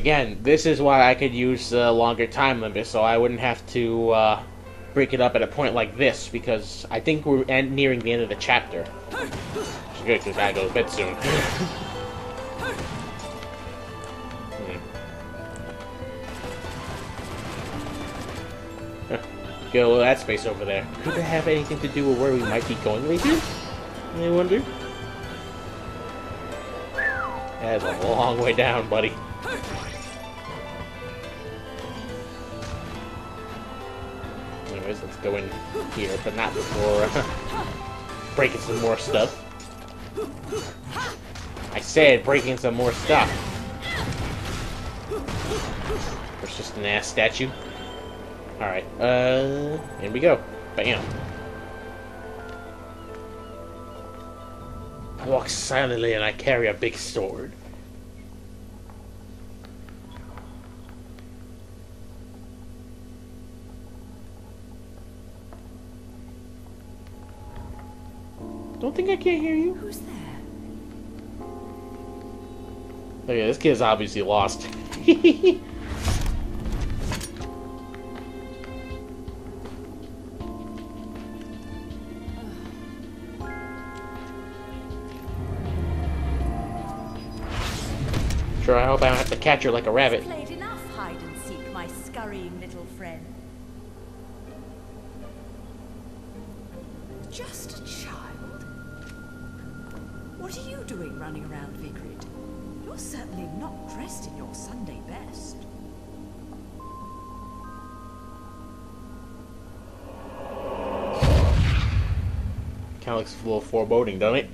again, this is why I could use a longer time limit, so I wouldn't have to uh, break it up at a point like this, because I think we're nearing the end of the chapter. Which good, because I goes to bed soon. Hmm. Go that space over there. Could it have anything to do with where we might be going later? I wonder. That's a long way down, buddy. Anyways, let's go in here, but not before uh, breaking some more stuff. I said breaking some more stuff. There's just an ass statue. Alright, uh, here we go. Bam. I walk silently and I carry a big sword. Don't think I can't hear you. Who's there? Okay, this kid's obviously lost. sure, I hope I don't have to catch her like a rabbit. What are you doing running around Vigrid? You're certainly not dressed in your Sunday best. Kind of looks a little foreboding, doesn't it?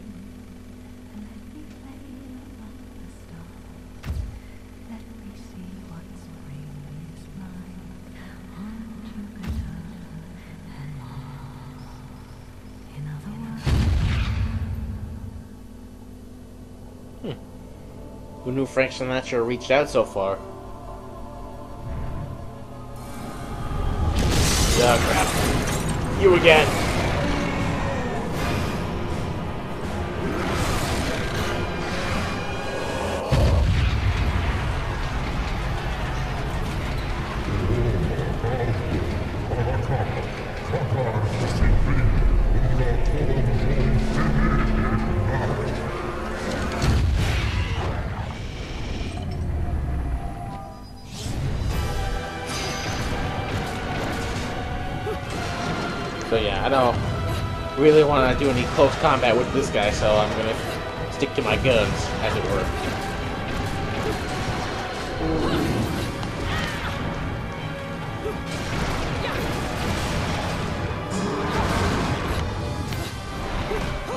Who knew Frank Sinatra reached out so far? Oh crap. You again. So yeah, I don't really want to do any close combat with this guy, so I'm gonna stick to my guns, as it were.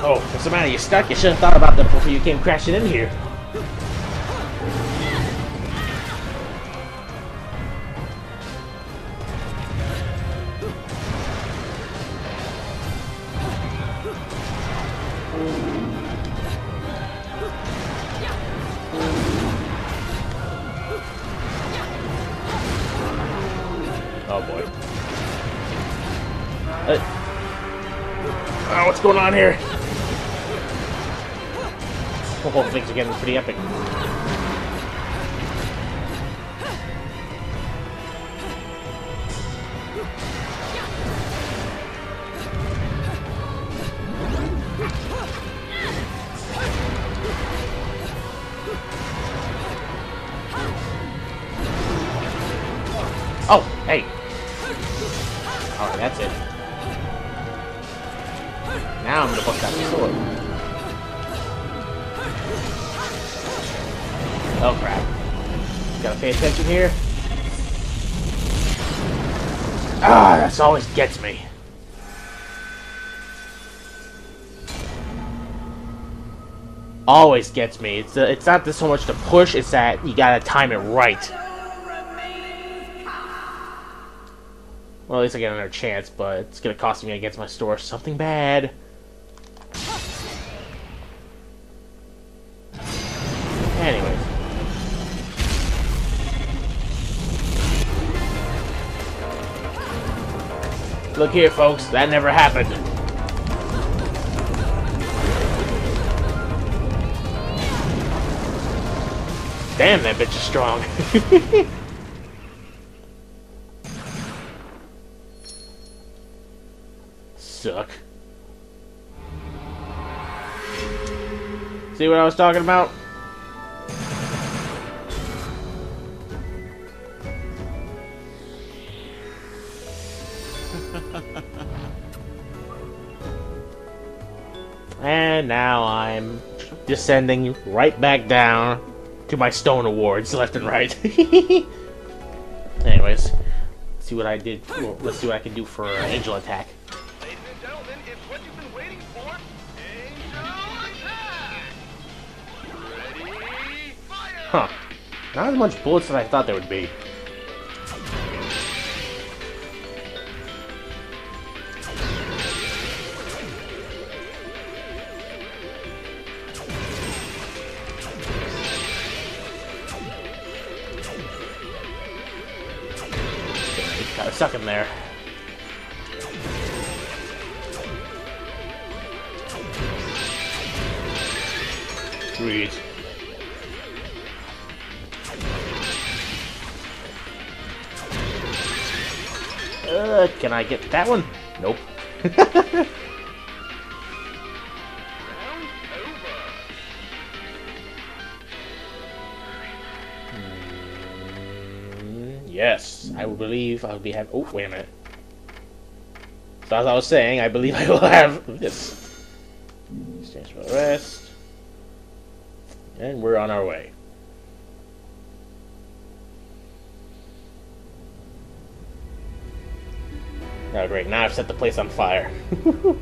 Oh, what's the matter? You stuck? You should have thought about that before you came crashing in here. Oh boy. Uh, oh, what's going on here? Oh, things are getting pretty epic. Oh, hey. Alright, that's it. Now I'm gonna bust that sword. Oh crap. Gotta pay attention here. Ah, that's always gets me. Always gets me. It's uh, it's not so much the push; it's that you gotta time it right. Well, at least I get another chance, but it's gonna cost me against my store something bad. Anyways. Look here, folks. That never happened. Damn, that bitch is strong. See what I was talking about? and now I'm descending right back down to my stone awards left and right. Anyways, see what I did. Well, let's see what I can do for uh, angel attack. Huh. Not as much bullets as I thought there would be. Got it stuck in there. Sweet. Uh, can I get that one? Nope. Yes, I believe I'll be have. Oh, wait a minute. So as I was saying, I believe I will have this. Stands for the rest. And we're on our way. Oh great, now I've set the place on fire. or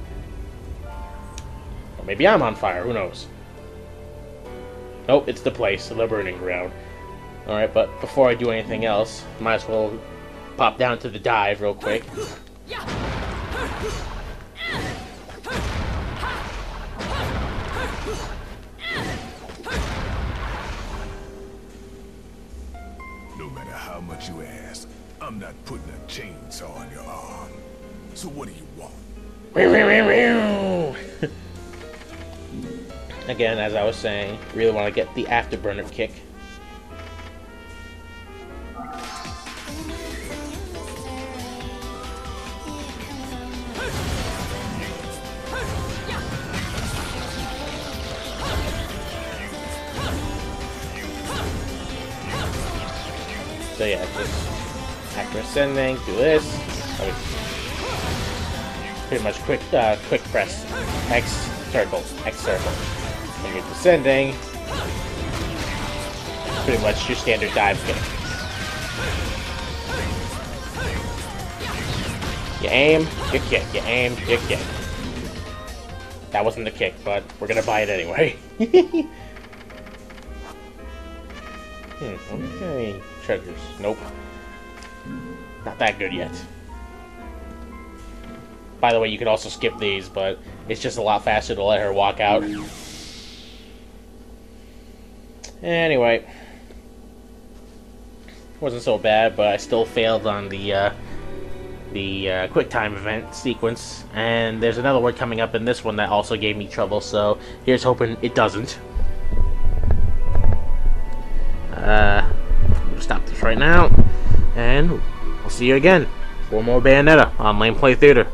maybe I'm on fire, who knows? Nope, it's the place, the burning ground. Alright, but before I do anything else, might as well pop down to the dive real quick. No matter how much you ask, I'm not putting a chainsaw on your arm. So what do you want? Again, as I was saying, really want to get the afterburner kick. So yeah, just after ascending, do this. Pretty much quick, uh, quick press X circle, X circle. When you're descending, pretty much your standard dive kick. You aim, you kick, you aim, you kick. That wasn't the kick, but we're gonna buy it anyway. hmm, okay. Treasures. Nope. Not that good yet. By the way, you could also skip these, but it's just a lot faster to let her walk out. Anyway. Wasn't so bad, but I still failed on the, uh, the uh, quick time event sequence. And there's another one coming up in this one that also gave me trouble, so here's hoping it doesn't. Uh, I'm gonna stop this right now, and we'll see you again for more Bayonetta on Lameplay Theater.